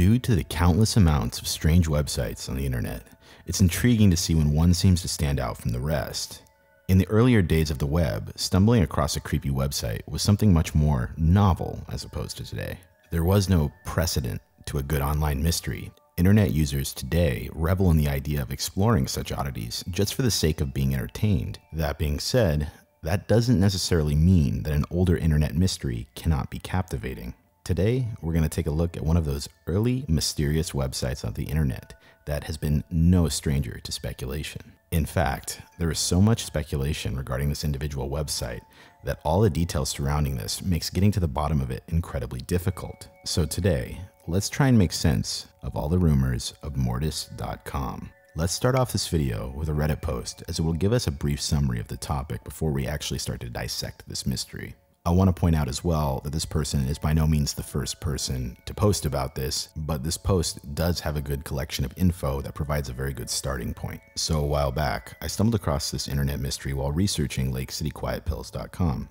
Due to the countless amounts of strange websites on the internet, it's intriguing to see when one seems to stand out from the rest. In the earlier days of the web, stumbling across a creepy website was something much more novel as opposed to today. There was no precedent to a good online mystery. Internet users today revel in the idea of exploring such oddities just for the sake of being entertained. That being said, that doesn't necessarily mean that an older internet mystery cannot be captivating. Today, we're going to take a look at one of those early mysterious websites of the internet that has been no stranger to speculation. In fact, there is so much speculation regarding this individual website that all the details surrounding this makes getting to the bottom of it incredibly difficult. So today, let's try and make sense of all the rumors of Mortis.com. Let's start off this video with a Reddit post as it will give us a brief summary of the topic before we actually start to dissect this mystery. I want to point out as well that this person is by no means the first person to post about this, but this post does have a good collection of info that provides a very good starting point. So a while back, I stumbled across this internet mystery while researching LakeCityQuietPills.com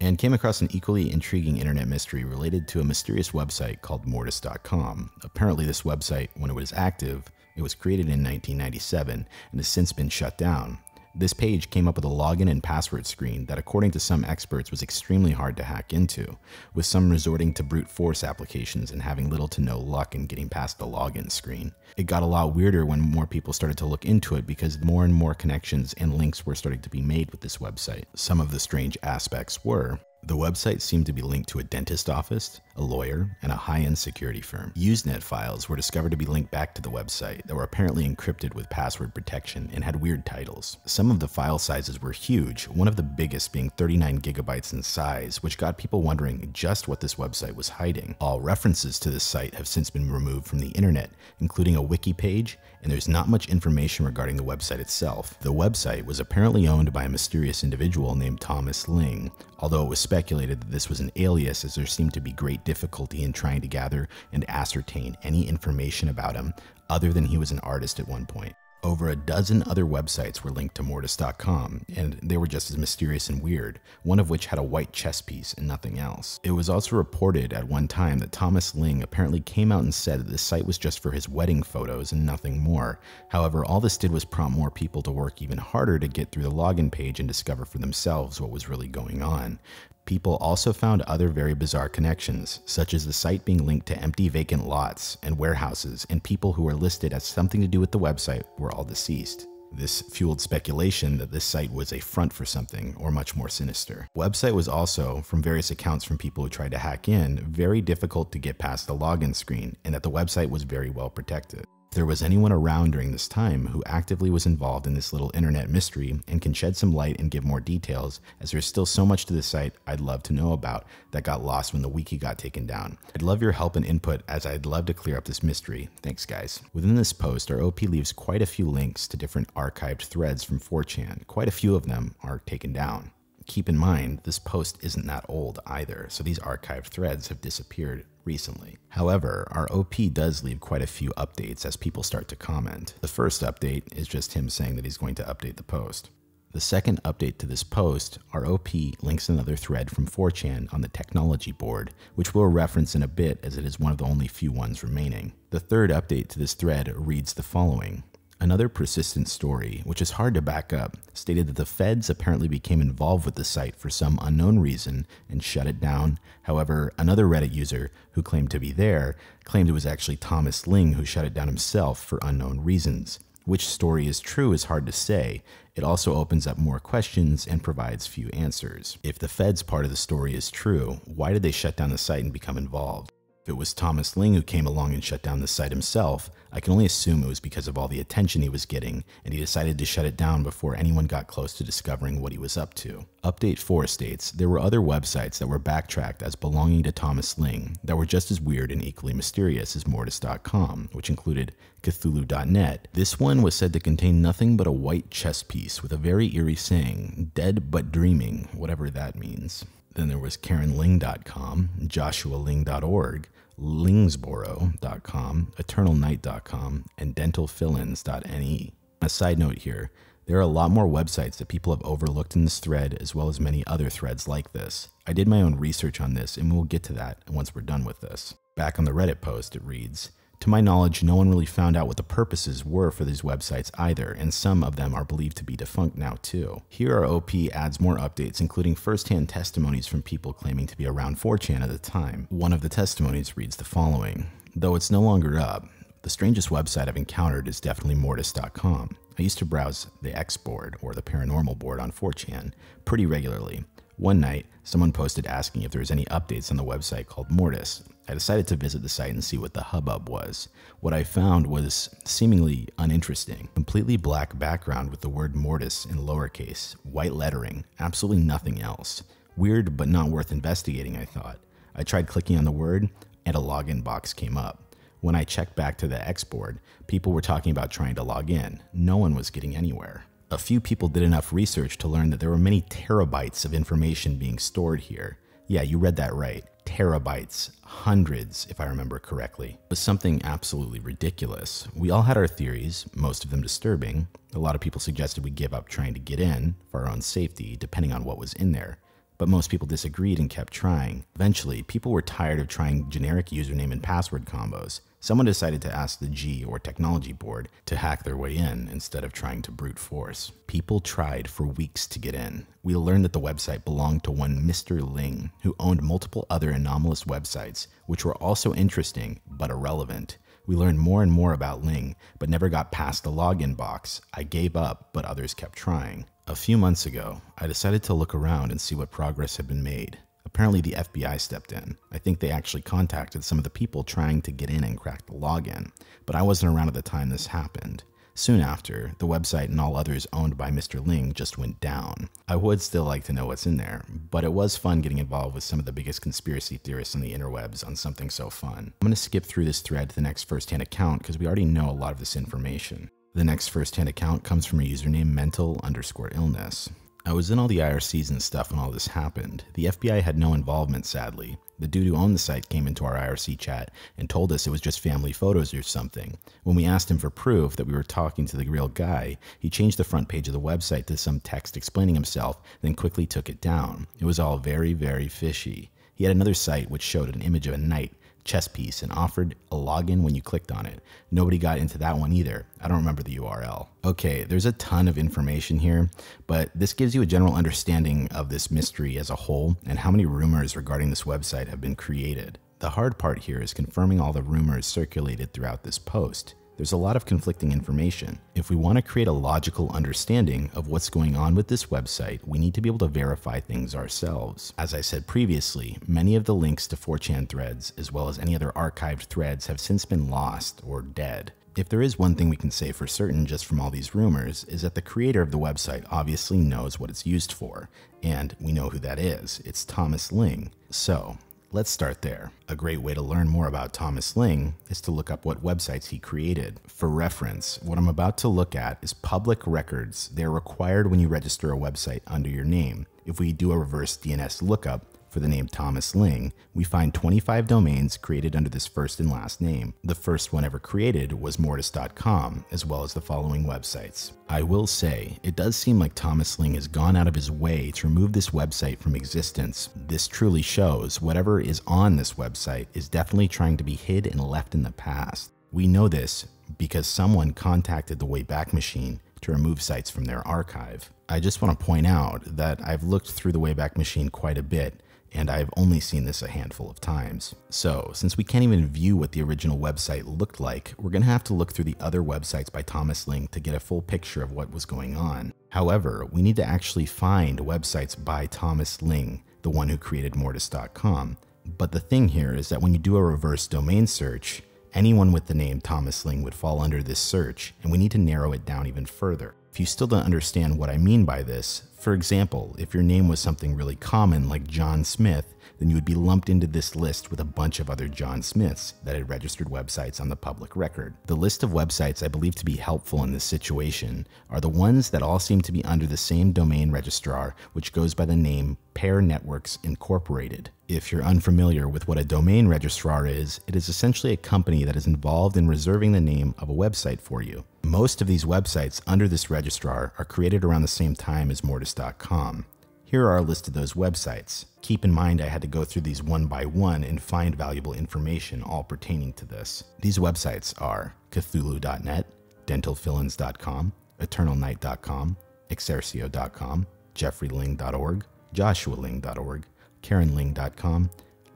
and came across an equally intriguing internet mystery related to a mysterious website called Mortis.com. Apparently, this website, when it was active, it was created in 1997 and has since been shut down. This page came up with a login and password screen that, according to some experts, was extremely hard to hack into, with some resorting to brute force applications and having little to no luck in getting past the login screen. It got a lot weirder when more people started to look into it because more and more connections and links were starting to be made with this website. Some of the strange aspects were the website seemed to be linked to a dentist office, a lawyer, and a high-end security firm. Usenet files were discovered to be linked back to the website that were apparently encrypted with password protection and had weird titles. Some of the file sizes were huge, one of the biggest being 39 gigabytes in size, which got people wondering just what this website was hiding. All references to this site have since been removed from the internet, including a wiki page, and there's not much information regarding the website itself. The website was apparently owned by a mysterious individual named Thomas Ling, although it was speculated that this was an alias as there seemed to be great difficulty in trying to gather and ascertain any information about him other than he was an artist at one point. Over a dozen other websites were linked to Mortis.com, and they were just as mysterious and weird, one of which had a white chess piece and nothing else. It was also reported at one time that Thomas Ling apparently came out and said that the site was just for his wedding photos and nothing more. However, all this did was prompt more people to work even harder to get through the login page and discover for themselves what was really going on. People also found other very bizarre connections, such as the site being linked to empty vacant lots and warehouses, and people who were listed as something to do with the website were all deceased. This fueled speculation that this site was a front for something or much more sinister. Website was also, from various accounts from people who tried to hack in, very difficult to get past the login screen, and that the website was very well protected there was anyone around during this time who actively was involved in this little internet mystery and can shed some light and give more details, as there's still so much to the site I'd love to know about that got lost when the wiki got taken down. I'd love your help and input as I'd love to clear up this mystery. Thanks, guys. Within this post, our OP leaves quite a few links to different archived threads from 4chan. Quite a few of them are taken down keep in mind, this post isn't that old either, so these archived threads have disappeared recently. However, our OP does leave quite a few updates as people start to comment. The first update is just him saying that he's going to update the post. The second update to this post, our OP links another thread from 4chan on the technology board, which we'll reference in a bit as it is one of the only few ones remaining. The third update to this thread reads the following. Another persistent story, which is hard to back up, stated that the feds apparently became involved with the site for some unknown reason and shut it down. However, another Reddit user who claimed to be there claimed it was actually Thomas Ling who shut it down himself for unknown reasons. Which story is true is hard to say. It also opens up more questions and provides few answers. If the feds part of the story is true, why did they shut down the site and become involved? If it was Thomas Ling who came along and shut down the site himself, I can only assume it was because of all the attention he was getting, and he decided to shut it down before anyone got close to discovering what he was up to. Update 4 states there were other websites that were backtracked as belonging to Thomas Ling that were just as weird and equally mysterious as Mortis.com, which included Cthulhu.net. This one was said to contain nothing but a white chess piece with a very eerie saying, dead but dreaming, whatever that means. Then there was KarenLing.com, JoshuaLing.org, Lingsboro.com, EternalNight.com, and DentalFillins.ne. A side note here there are a lot more websites that people have overlooked in this thread, as well as many other threads like this. I did my own research on this, and we'll get to that once we're done with this. Back on the Reddit post, it reads To my knowledge, no one really found out what the purposes were for these websites either, and some of them are believed to be defunct now too. Here, our OP adds more updates, including first hand testimonies from people claiming to be around 4chan at the time. One of the testimonies reads the following Though it's no longer up, the strangest website I've encountered is definitely Mortis.com. I used to browse the X board or the paranormal board on 4chan pretty regularly. One night, someone posted asking if there was any updates on the website called Mortis. I decided to visit the site and see what the hubbub was. What I found was seemingly uninteresting. Completely black background with the word Mortis in lowercase, white lettering, absolutely nothing else. Weird, but not worth investigating, I thought. I tried clicking on the word, and a login box came up. When I checked back to the X board, people were talking about trying to log in. No one was getting anywhere. A few people did enough research to learn that there were many terabytes of information being stored here. Yeah, you read that right. Terabytes, hundreds, if I remember correctly. It was something absolutely ridiculous. We all had our theories, most of them disturbing. A lot of people suggested we give up trying to get in for our own safety, depending on what was in there but most people disagreed and kept trying. Eventually, people were tired of trying generic username and password combos. Someone decided to ask the G or technology board to hack their way in instead of trying to brute force. People tried for weeks to get in. We learned that the website belonged to one Mr. Ling, who owned multiple other anomalous websites, which were also interesting but irrelevant. We learned more and more about Ling, but never got past the login box. I gave up, but others kept trying. A few months ago, I decided to look around and see what progress had been made. Apparently, the FBI stepped in. I think they actually contacted some of the people trying to get in and crack the login, but I wasn't around at the time this happened. Soon after, the website and all others owned by Mr. Ling just went down. I would still like to know what's in there, but it was fun getting involved with some of the biggest conspiracy theorists on the interwebs on something so fun. I'm going to skip through this thread to the next first hand account because we already know a lot of this information. The next first-hand account comes from a username mental underscore illness. I was in all the IRCs and stuff when all this happened. The FBI had no involvement, sadly. The dude who owned the site came into our IRC chat and told us it was just family photos or something. When we asked him for proof that we were talking to the real guy, he changed the front page of the website to some text explaining himself, then quickly took it down. It was all very, very fishy. He had another site which showed an image of a knight chess piece and offered a login when you clicked on it. Nobody got into that one either. I don't remember the URL. Okay, there's a ton of information here, but this gives you a general understanding of this mystery as a whole and how many rumors regarding this website have been created. The hard part here is confirming all the rumors circulated throughout this post. There's a lot of conflicting information. If we want to create a logical understanding of what's going on with this website, we need to be able to verify things ourselves. As I said previously, many of the links to 4chan threads, as well as any other archived threads, have since been lost or dead. If there is one thing we can say for certain just from all these rumors, is that the creator of the website obviously knows what it's used for, and we know who that is. It's Thomas Ling. So, Let's start there. A great way to learn more about Thomas Ling is to look up what websites he created. For reference, what I'm about to look at is public records. They're required when you register a website under your name. If we do a reverse DNS lookup, for the name Thomas Ling, we find 25 domains created under this first and last name. The first one ever created was Mortis.com, as well as the following websites. I will say, it does seem like Thomas Ling has gone out of his way to remove this website from existence. This truly shows whatever is on this website is definitely trying to be hid and left in the past. We know this because someone contacted the Wayback Machine to remove sites from their archive. I just want to point out that I've looked through the Wayback Machine quite a bit and I've only seen this a handful of times. So, since we can't even view what the original website looked like, we're going to have to look through the other websites by Thomas Ling to get a full picture of what was going on. However, we need to actually find websites by Thomas Ling, the one who created Mortis.com. But the thing here is that when you do a reverse domain search, anyone with the name Thomas Ling would fall under this search, and we need to narrow it down even further. If you still don't understand what I mean by this, for example, if your name was something really common like John Smith, then you would be lumped into this list with a bunch of other John Smiths that had registered websites on the public record. The list of websites I believe to be helpful in this situation are the ones that all seem to be under the same domain registrar, which goes by the name Pair Networks Incorporated. If you're unfamiliar with what a domain registrar is, it is essentially a company that is involved in reserving the name of a website for you. Most of these websites under this registrar are created around the same time as Mortis.com. Here are a list of those websites. Keep in mind I had to go through these one by one and find valuable information all pertaining to this. These websites are Cthulhu.net, dentalfillins.com, eternalnight.com, exercio.com, jeffreyling.org, joshualing.org, karenling.com,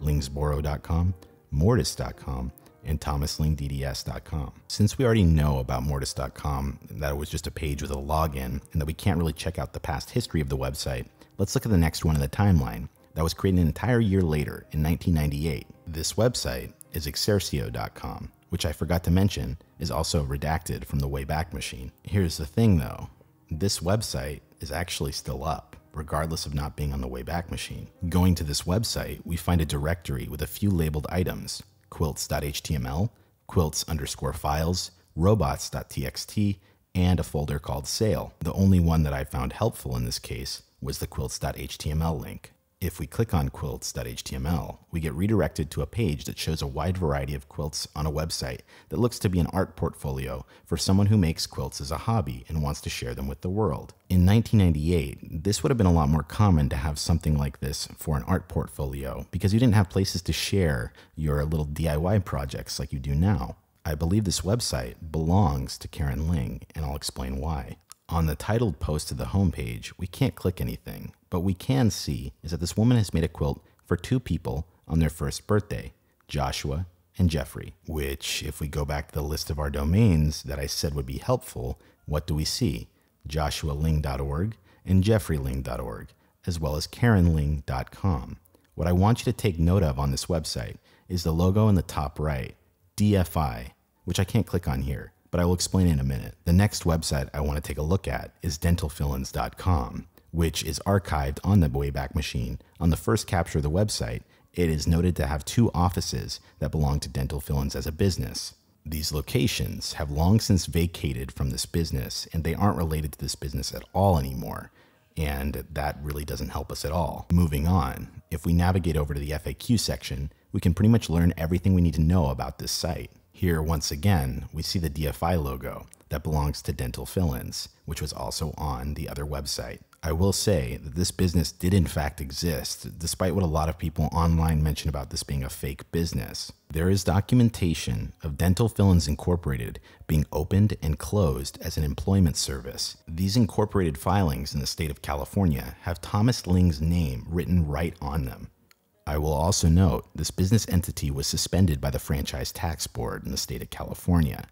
lingsboro.com, mortis.com, and thomaslingdds.com. Since we already know about mortis.com, that it was just a page with a login, and that we can't really check out the past history of the website, let's look at the next one in the timeline. That was created an entire year later in 1998. This website is exercio.com, which I forgot to mention is also redacted from the Wayback Machine. Here's the thing though this website is actually still up, regardless of not being on the Wayback Machine. Going to this website, we find a directory with a few labeled items quilts.html, quilts underscore files, robots.txt, and a folder called sale. The only one that I found helpful in this case was the quilts.html link. If we click on quilts.html, we get redirected to a page that shows a wide variety of quilts on a website that looks to be an art portfolio for someone who makes quilts as a hobby and wants to share them with the world. In 1998, this would have been a lot more common to have something like this for an art portfolio because you didn't have places to share your little DIY projects like you do now. I believe this website belongs to Karen Ling, and I'll explain why. On the titled post of the homepage, we can't click anything, but we can see is that this woman has made a quilt for two people on their first birthday, Joshua and Jeffrey, which, if we go back to the list of our domains that I said would be helpful, what do we see? joshualing.org and jeffreyling.org, as well as karenling.com. What I want you to take note of on this website is the logo in the top right, DFI, which I can't click on here but I will explain in a minute. The next website I want to take a look at is dentalfillins.com, which is archived on the Wayback Machine. On the first capture of the website, it is noted to have two offices that belong to Dental Fillins as a business. These locations have long since vacated from this business, and they aren't related to this business at all anymore. And that really doesn't help us at all. Moving on, if we navigate over to the FAQ section, we can pretty much learn everything we need to know about this site. Here, once again, we see the DFI logo that belongs to Dental Fillins, which was also on the other website. I will say that this business did in fact exist, despite what a lot of people online mention about this being a fake business. There is documentation of Dental Fillins Incorporated being opened and closed as an employment service. These incorporated filings in the state of California have Thomas Ling's name written right on them. I will also note this business entity was suspended by the Franchise Tax Board in the state of California.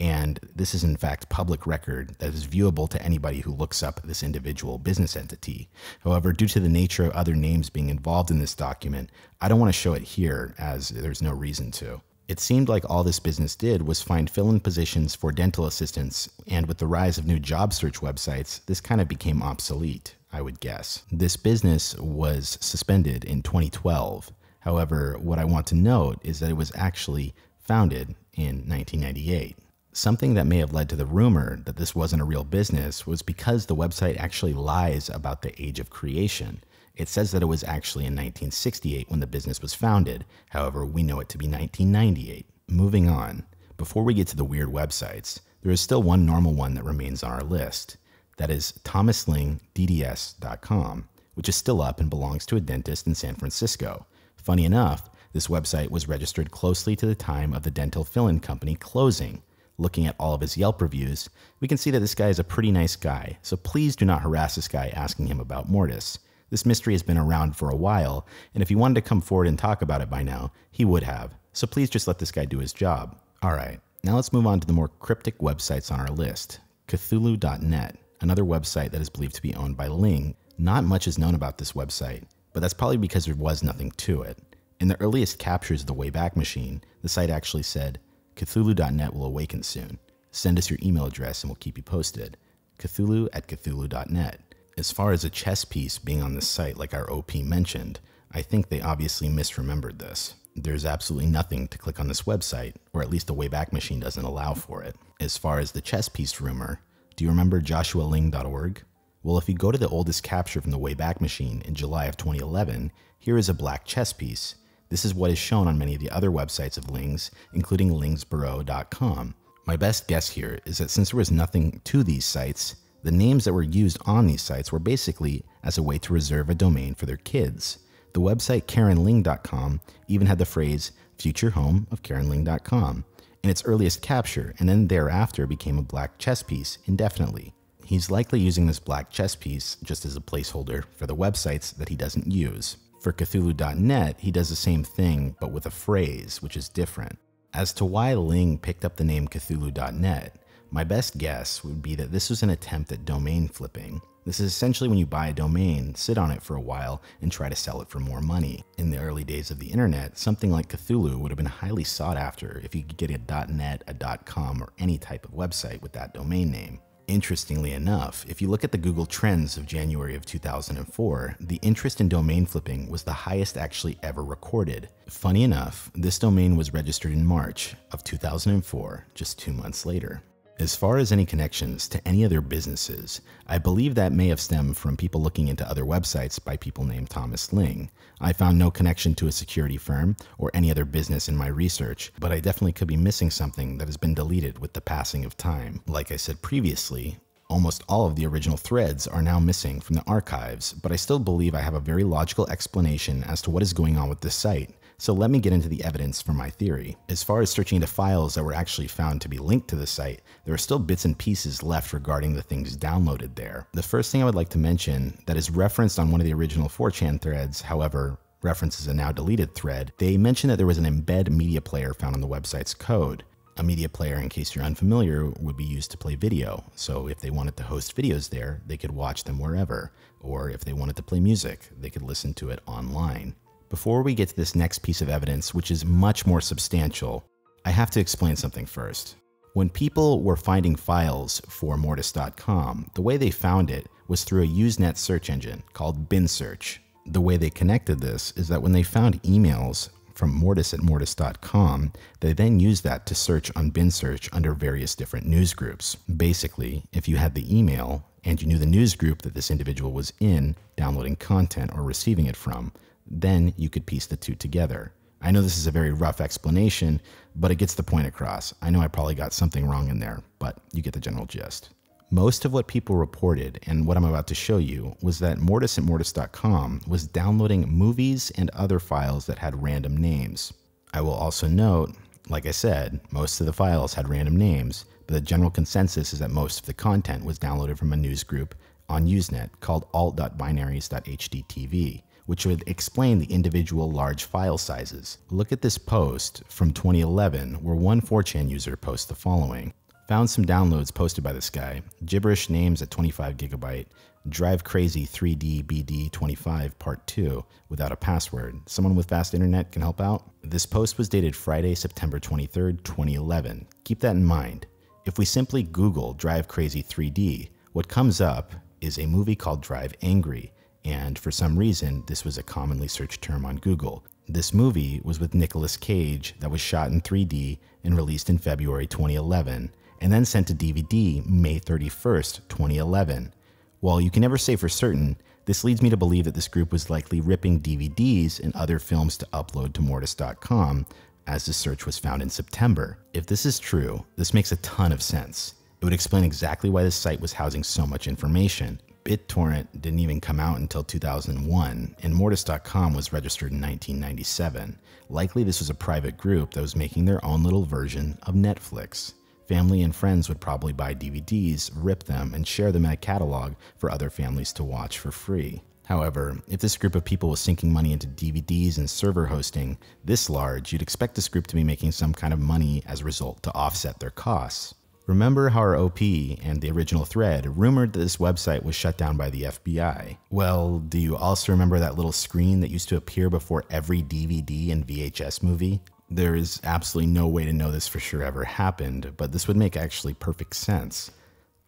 And this is, in fact, public record that is viewable to anybody who looks up this individual business entity. However, due to the nature of other names being involved in this document, I don't want to show it here as there's no reason to. It seemed like all this business did was find fill in positions for dental assistants, and with the rise of new job search websites, this kind of became obsolete. I would guess. This business was suspended in 2012. However, what I want to note is that it was actually founded in 1998. Something that may have led to the rumor that this wasn't a real business was because the website actually lies about the age of creation. It says that it was actually in 1968 when the business was founded. However, we know it to be 1998. Moving on, before we get to the weird websites, there is still one normal one that remains on our list. That is thomaslingdds.com, which is still up and belongs to a dentist in San Francisco. Funny enough, this website was registered closely to the time of the dental fill-in company closing. Looking at all of his Yelp reviews, we can see that this guy is a pretty nice guy, so please do not harass this guy asking him about Mortis. This mystery has been around for a while, and if he wanted to come forward and talk about it by now, he would have. So please just let this guy do his job. Alright, now let's move on to the more cryptic websites on our list. Cthulhu.net another website that is believed to be owned by Ling. Not much is known about this website, but that's probably because there was nothing to it. In the earliest captures of the Wayback Machine, the site actually said, Cthulhu.net will awaken soon. Send us your email address and we'll keep you posted. Cthulhu at Cthulhu.net. As far as a chess piece being on this site, like our OP mentioned, I think they obviously misremembered this. There's absolutely nothing to click on this website, or at least the Wayback Machine doesn't allow for it. As far as the chess piece rumor, do you remember joshualing.org? Well, if you go to the oldest capture from the Wayback Machine in July of 2011, here is a black chess piece. This is what is shown on many of the other websites of Lings, including lingsboro.com. My best guess here is that since there was nothing to these sites, The names that were used on these sites were basically as a way to reserve a domain for their kids. The website KarenLing.com even had the phrase future home of KarenLing.com in its earliest capture, and then thereafter became a black chess piece indefinitely. He's likely using this black chess piece just as a placeholder for the websites that he doesn't use. For Cthulhu.net, he does the same thing, but with a phrase, which is different. As to why Ling picked up the name Cthulhu.net, my best guess would be that this was an attempt at domain flipping. This is essentially when you buy a domain, sit on it for a while, and try to sell it for more money. In the early days of the internet, something like Cthulhu would have been highly sought after if you could get a .net, a .com, or any type of website with that domain name. Interestingly enough, if you look at the Google Trends of January of 2004, the interest in domain flipping was the highest actually ever recorded. Funny enough, this domain was registered in March of 2004, just two months later. As far as any connections to any other businesses, I believe that may have stemmed from people looking into other websites by people named Thomas Ling. I found no connection to a security firm or any other business in my research, but I definitely could be missing something that has been deleted with the passing of time. Like I said previously, Almost all of the original threads are now missing from the archives, but I still believe I have a very logical explanation as to what is going on with this site, so let me get into the evidence for my theory. As far as searching the files that were actually found to be linked to the site, there are still bits and pieces left regarding the things downloaded there. The first thing I would like to mention that is referenced on one of the original 4chan threads, however, references a now deleted thread, they mention that there was an embed media player found on the website's code. A media player, in case you're unfamiliar, would be used to play video. So if they wanted to host videos there, they could watch them wherever. Or if they wanted to play music, they could listen to it online. Before we get to this next piece of evidence, which is much more substantial, I have to explain something first. When people were finding files for Mortis.com, the way they found it was through a Usenet search engine called BinSearch. The way they connected this is that when they found emails from Mortis at Mortis.com, they then used that to search on BinSearch under various different news groups. Basically, if you had the email and you knew the news group that this individual was in, downloading content or receiving it from, then you could piece the two together. I know this is a very rough explanation, but it gets the point across. I know I probably got something wrong in there, but you get the general gist. Most of what people reported and what I'm about to show you was that Mortis at Mortis.com was downloading movies and other files that had random names. I will also note, like I said, most of the files had random names, but the general consensus is that most of the content was downloaded from a news group on Usenet called alt.binaries.hdtv which would explain the individual large file sizes. Look at this post from 2011 where one 4chan user posts the following. Found some downloads posted by this guy. Gibberish names at 25 gigabyte. Drive Crazy 3D BD 25 Part 2 without a password. Someone with fast internet can help out? This post was dated Friday, September 23rd, 2011. Keep that in mind. If we simply Google Drive Crazy 3D, what comes up is a movie called Drive Angry, and for some reason, this was a commonly searched term on Google. This movie was with Nicolas Cage that was shot in 3D and released in February 2011, and then sent to DVD May 31st, 2011. While you can never say for certain, this leads me to believe that this group was likely ripping DVDs and other films to upload to Mortis.com, as the search was found in September. If this is true, this makes a ton of sense. It would explain exactly why the site was housing so much information. BitTorrent didn't even come out until 2001, and Mortis.com was registered in 1997. Likely, this was a private group that was making their own little version of Netflix. Family and friends would probably buy DVDs, rip them, and share them in a catalog for other families to watch for free. However, if this group of people was sinking money into DVDs and server hosting this large, you'd expect this group to be making some kind of money as a result to offset their costs. Remember how our OP and the original thread rumored that this website was shut down by the FBI? Well, do you also remember that little screen that used to appear before every DVD and VHS movie? There is absolutely no way to know this for sure ever happened, but this would make actually perfect sense.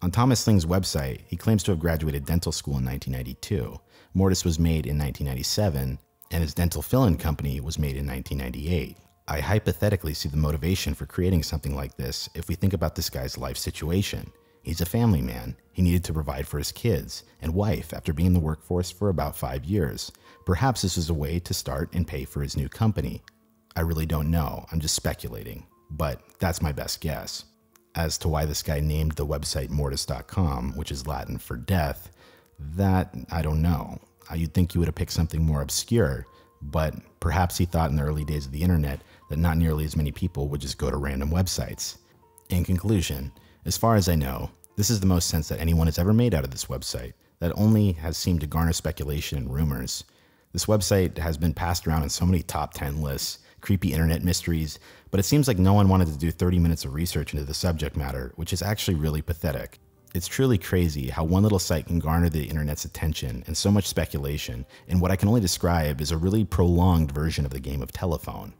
On Thomas Ling's website, he claims to have graduated dental school in 1992. Mortis was made in 1997, and his dental fill-in company was made in 1998. I hypothetically see the motivation for creating something like this if we think about this guy's life situation. He's a family man. He needed to provide for his kids and wife after being in the workforce for about five years. Perhaps this was a way to start and pay for his new company. I really don't know. I'm just speculating. But that's my best guess. as to why this guy named the website mortis.com, which is Latin for death, that I don't know. Uh, you'd think you would have picked something more obscure, but perhaps he thought in the early days of the internet that not nearly as many people would just go to random websites. In conclusion, as far as I know, this is the most sense that anyone has ever made out of this website, that only has seemed to garner speculation and rumors. This website has been passed around in so many top 10 lists, creepy internet mysteries, but it seems like no one wanted to do 30 minutes of research into the subject matter, which is actually really pathetic. It's truly crazy how one little site can garner the internet's attention and so much speculation in what I can only describe as a really prolonged version of the game of telephone.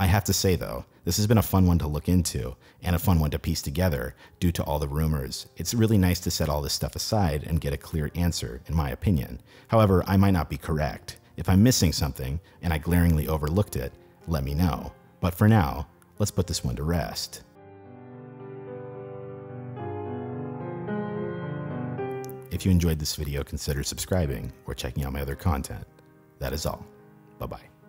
I have to say though, this has been a fun one to look into and a fun one to piece together due to all the rumors. It's really nice to set all this stuff aside and get a clear answer, in my opinion. However, I might not be correct. If I'm missing something and I glaringly overlooked it, let me know. But for now, let's put this one to rest. If you enjoyed this video, consider subscribing or checking out my other content. That is all. Bye bye.